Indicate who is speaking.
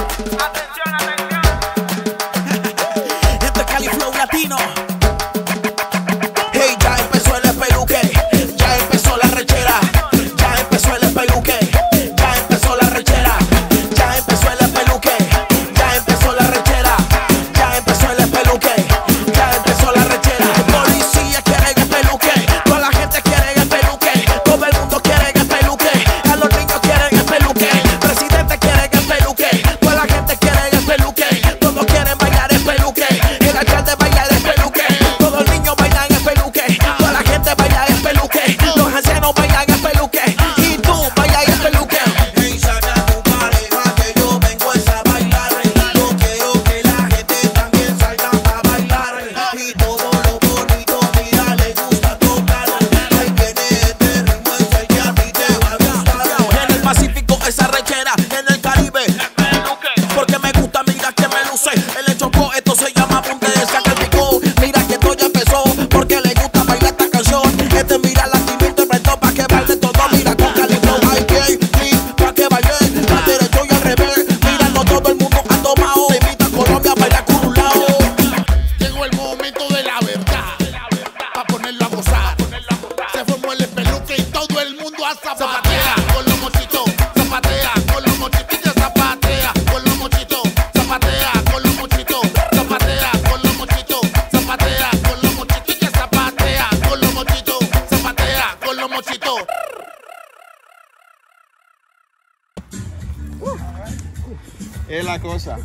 Speaker 1: atención, atención.
Speaker 2: atrás zapatea zapatea zapatea zapatea zapatea zapatea.
Speaker 3: Es la cosa.